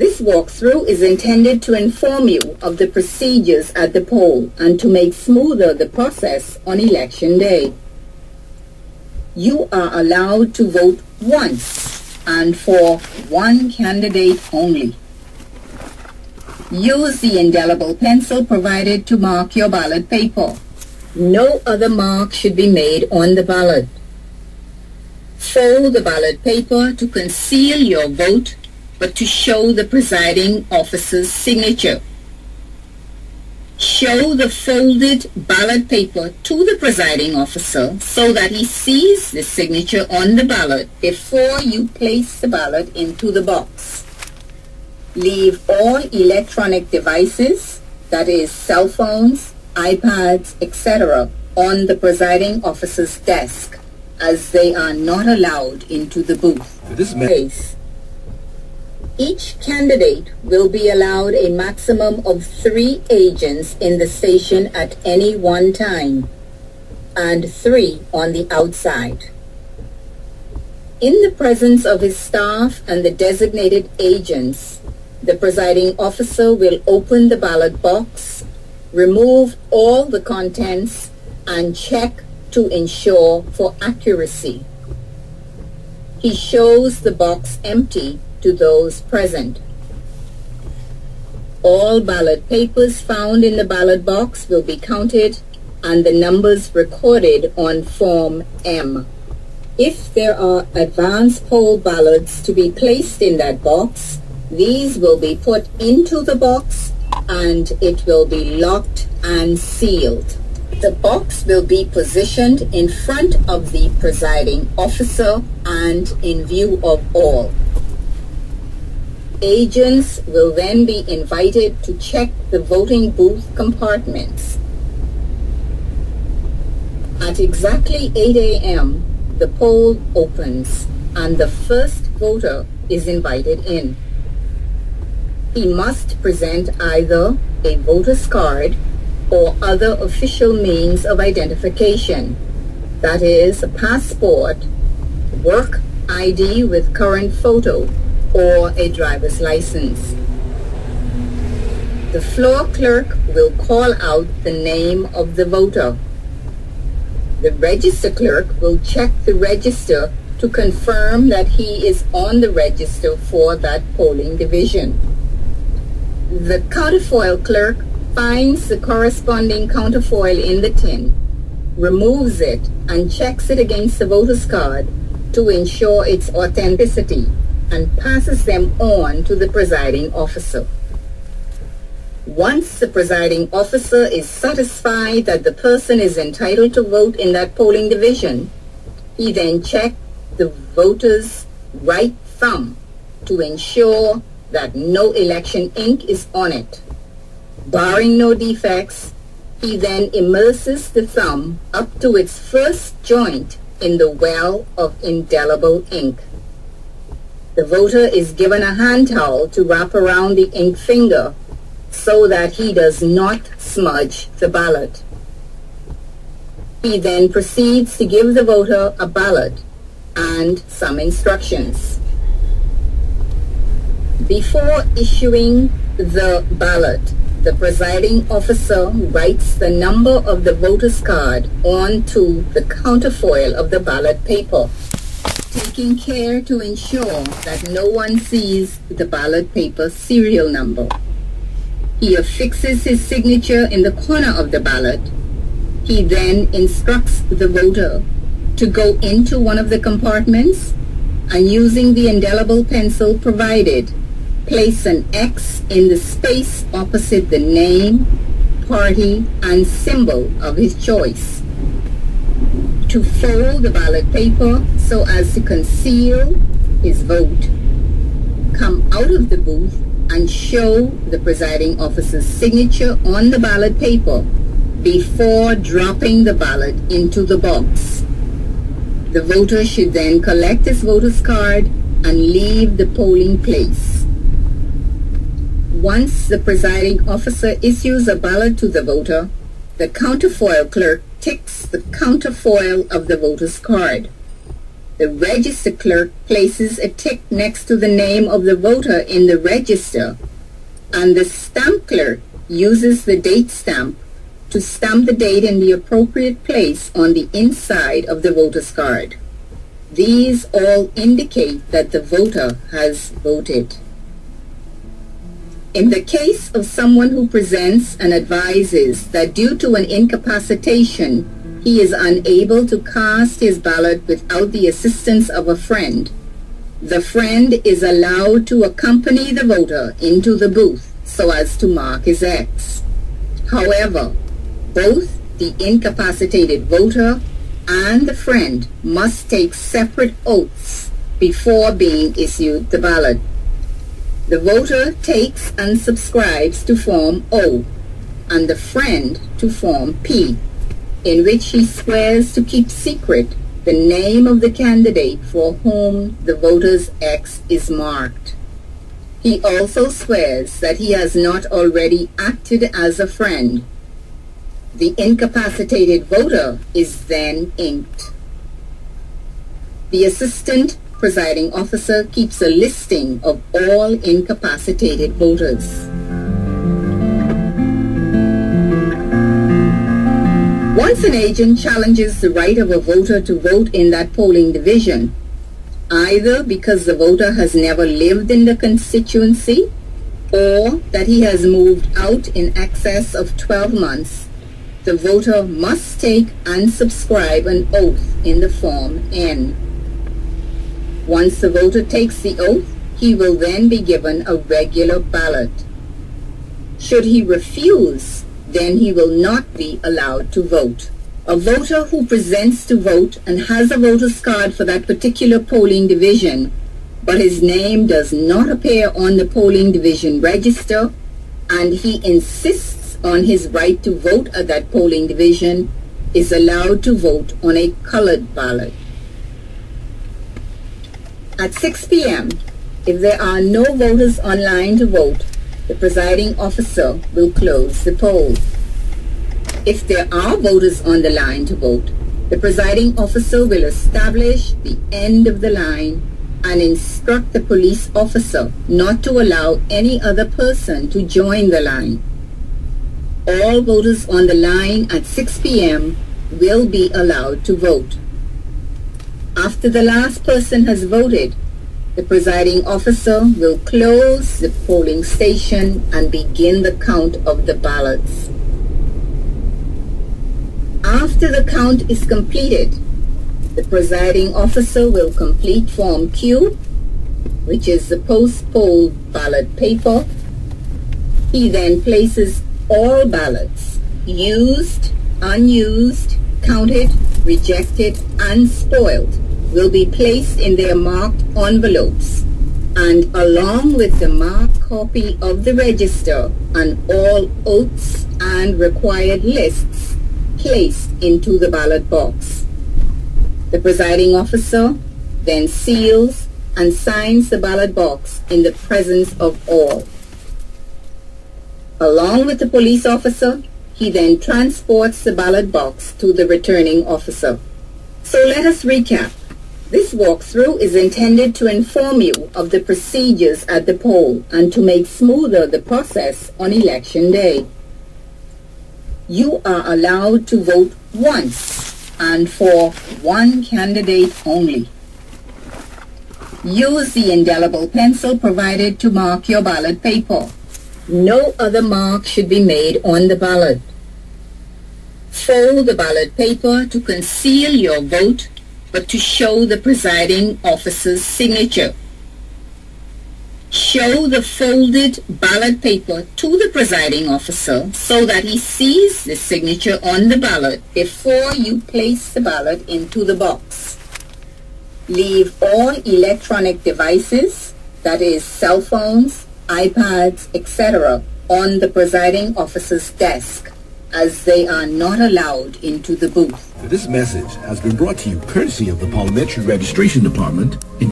This walkthrough is intended to inform you of the procedures at the poll and to make smoother the process on election day. You are allowed to vote once and for one candidate only. Use the indelible pencil provided to mark your ballot paper. No other mark should be made on the ballot. Fold the ballot paper to conceal your vote but to show the presiding officer's signature. Show the folded ballot paper to the presiding officer so that he sees the signature on the ballot before you place the ballot into the box. Leave all electronic devices, that is cell phones, iPads, etc., on the presiding officer's desk as they are not allowed into the booth. This Case. Each candidate will be allowed a maximum of three agents in the station at any one time and three on the outside. In the presence of his staff and the designated agents, the presiding officer will open the ballot box, remove all the contents, and check to ensure for accuracy. He shows the box empty to those present. All ballot papers found in the ballot box will be counted and the numbers recorded on Form M. If there are advance poll ballots to be placed in that box, these will be put into the box and it will be locked and sealed. The box will be positioned in front of the presiding officer and in view of all. Agents will then be invited to check the voting booth compartments. At exactly 8 a.m., the poll opens and the first voter is invited in. He must present either a voter's card or other official means of identification, that is, a passport, work ID with current photo, or a driver's license. The floor clerk will call out the name of the voter. The register clerk will check the register to confirm that he is on the register for that polling division. The counterfoil clerk finds the corresponding counterfoil in the tin, removes it, and checks it against the voter's card to ensure its authenticity and passes them on to the presiding officer. Once the presiding officer is satisfied that the person is entitled to vote in that polling division, he then checks the voter's right thumb to ensure that no election ink is on it. Barring no defects, he then immerses the thumb up to its first joint in the well of indelible ink. The voter is given a hand towel to wrap around the ink finger so that he does not smudge the ballot. He then proceeds to give the voter a ballot and some instructions. Before issuing the ballot, the presiding officer writes the number of the voter's card onto the counterfoil of the ballot paper, taking care to ensure that no one sees the ballot paper serial number. He affixes his signature in the corner of the ballot. He then instructs the voter to go into one of the compartments and using the indelible pencil provided, place an X in the space opposite the name, party, and symbol of his choice. To fold the ballot paper so as to conceal his vote. Come out of the booth and show the presiding officer's signature on the ballot paper before dropping the ballot into the box. The voter should then collect his voter's card and leave the polling place. Once the presiding officer issues a ballot to the voter, the counterfoil clerk ticks the counterfoil of the voter's card. the register clerk places a tick next to the name of the voter in the register, and the stamp clerk uses the date stamp to stamp the date in the appropriate place on the inside of the voter's card. These all indicate that the voter has voted. In the case of someone who presents and advises that due to an incapacitation, he is unable to cast his ballot without the assistance of a friend, the friend is allowed to accompany the voter into the booth so as to mark his X. However, both the incapacitated voter and the friend must take separate oaths before being issued the ballot. The voter takes and subscribes to Form O and the friend to Form P, in which he swears to keep secret the name of the candidate for whom the voter's X is marked. He also swears that he has not already acted as a friend. The incapacitated voter is then inked. The assistant presiding officer keeps a listing of all incapacitated voters. Once an agent challenges the right of a voter to vote in that polling division, either because the voter has never lived in the constituency or that he has moved out in excess of 12 months, the voter must take and subscribe an oath in the Form N. Once the voter takes the oath, he will then be given a regular ballot. Should he refuse, then he will not be allowed to vote. A voter who presents to vote and has a voter's card for that particular polling division, but his name does not appear on the polling division register, and he insists on his right to vote at that polling division, is allowed to vote on a colored ballot. At 6 p.m., if there are no voters online to vote, the presiding officer will close the poll. If there are voters on the line to vote, the presiding officer will establish the end of the line and instruct the police officer not to allow any other person to join the line. All voters on the line at 6 p.m. will be allowed to vote. After the last person has voted, the presiding officer will close the polling station and begin the count of the ballots. After the count is completed, the presiding officer will complete Form Q, which is the post-poll ballot paper. He then places all ballots, used, unused, counted, rejected, and spoiled, will be placed in their marked envelopes and along with the marked copy of the register and all oaths and required lists placed into the ballot box. The presiding officer then seals and signs the ballot box in the presence of all. Along with the police officer, he then transports the ballot box to the returning officer. So let us recap. This walkthrough is intended to inform you of the procedures at the poll and to make smoother the process on election day. You are allowed to vote once and for one candidate only. Use the indelible pencil provided to mark your ballot paper. No other mark should be made on the ballot. Fold the ballot paper to conceal your vote but to show the presiding officer's signature. Show the folded ballot paper to the presiding officer so that he sees the signature on the ballot before you place the ballot into the box. Leave all electronic devices, that is cell phones, iPads, etc., on the presiding officer's desk as they are not allowed into the booth. This message has been brought to you courtesy of the Parliamentary Registration Department in